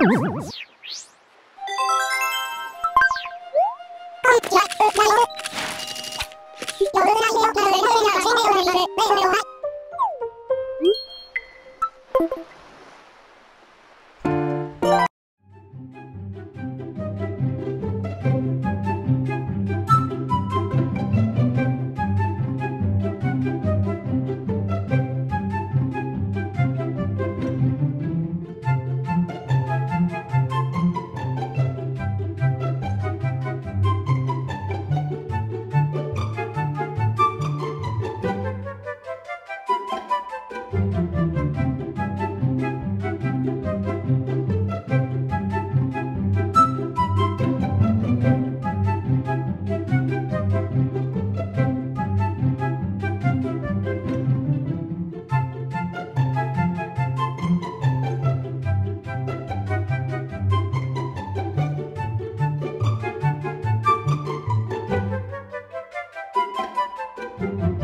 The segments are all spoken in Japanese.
Yeah. Come on,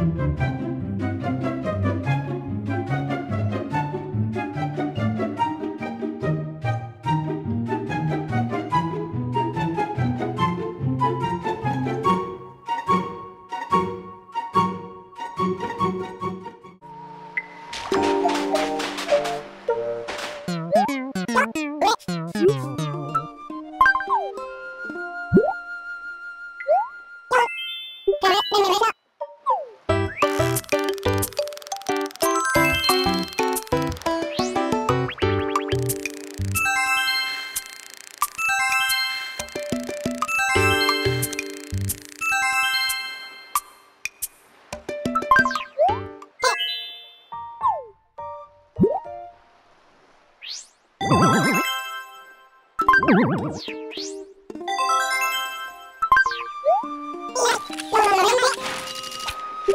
come on, come on. You